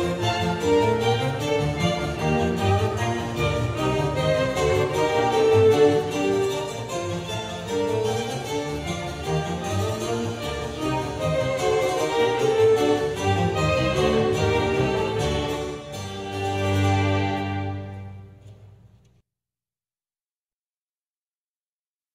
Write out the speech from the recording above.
road.